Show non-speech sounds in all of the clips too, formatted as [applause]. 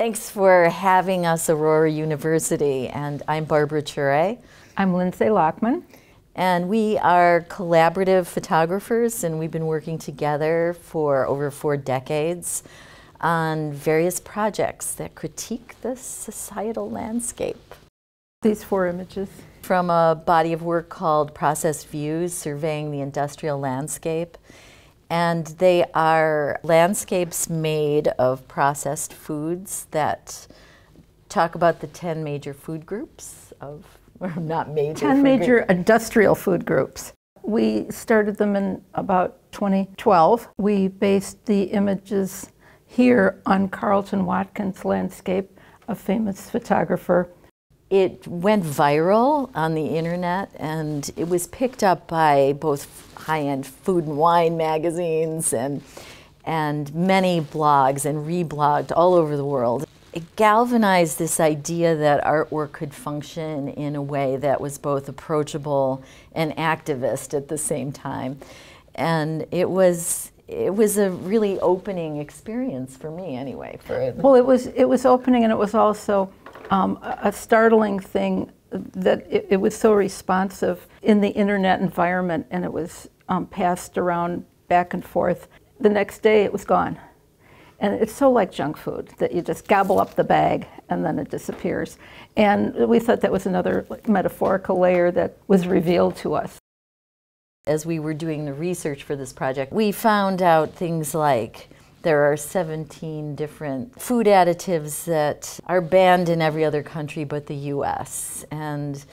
Thanks for having us, Aurora University. And I'm Barbara Ciurej. I'm Lindsay Lochman. And we are collaborative photographers, and we've been working together for over four decades on various projects that critique the societal landscape. These four images. From a body of work called Processed Views Surveying the Industrial Landscape. And they are landscapes made of processed foods that talk about the 10 major food groups of, [laughs] or not major. 10 major industrial food groups. We started them in about 2012. We based the images here on Carleton Watkins' landscape, a famous photographer it went viral on the internet and it was picked up by both high-end food and wine magazines and and many blogs and reblogged all over the world. It galvanized this idea that artwork could function in a way that was both approachable and activist at the same time. And it was it was a really opening experience for me anyway. For well, it was it was opening and it was also um, a startling thing that it, it, was so responsive in the internet environment and it was um, passed around back and forth. The next day it was gone. And it's so like junk food that you just gobble up the bag and then it disappears. And we thought that was another metaphorical layer that was revealed to us. As we were doing the research for this project, we found out things like there are 17 different food additives that are banned in every other country but the US. And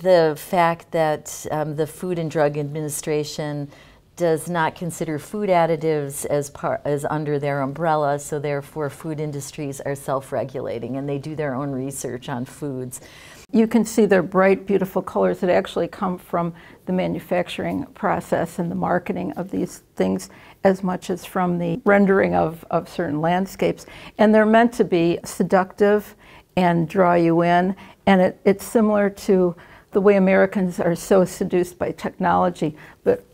the fact that um, the Food and Drug Administration does not consider food additives as part as under their umbrella, so therefore food industries are self-regulating and they do their own research on foods. You can see their bright, beautiful colors that actually come from the manufacturing process and the marketing of these things as much as from the rendering of, of certain landscapes. And they're meant to be seductive and draw you in. And it, it's similar to the way Americans are so seduced by technology, but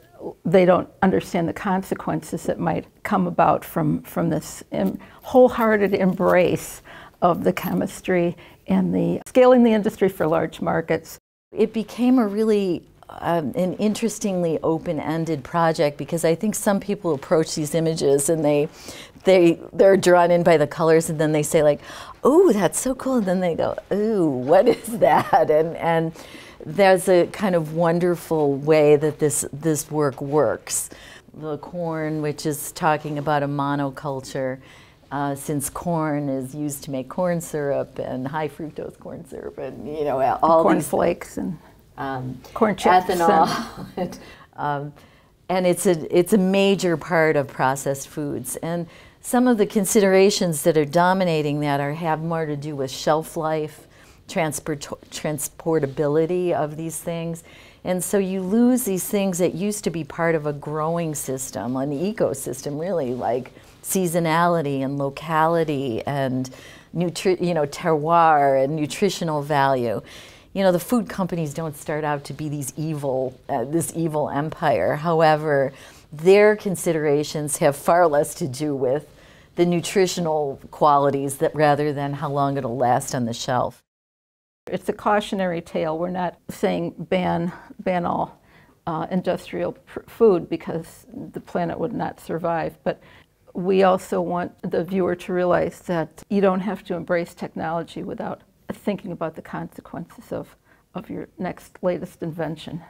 they don't understand the consequences that might come about from, from this wholehearted embrace of the chemistry and the scaling the industry for large markets. It became a really um, an interestingly open-ended project because I think some people approach these images and they they they're drawn in by the colors and then they say like, "Oh, that's so cool," and then they go, "Ooh, what is that?" [laughs] and and there's a kind of wonderful way that this this work works. The corn, which is talking about a monoculture. Uh, since corn is used to make corn syrup and high fructose corn syrup and you know all corn these flakes and um, corn chips, ethanol, and, [laughs] um, and it's a it's a major part of processed foods. And some of the considerations that are dominating that are have more to do with shelf life, transport transportability of these things. And so you lose these things that used to be part of a growing system, an ecosystem, really, like seasonality and locality and nutri- you know, terroir and nutritional value you know, the food companies don't start out to be these evil, uh, this evil empire. However, their considerations have far less to do with the nutritional qualities that rather than how long it'll last on the shelf. It's a cautionary tale. We're not saying ban, ban all uh, industrial food because the planet would not survive. But we also want the viewer to realize that you don't have to embrace technology without thinking about the consequences of, of your next latest invention.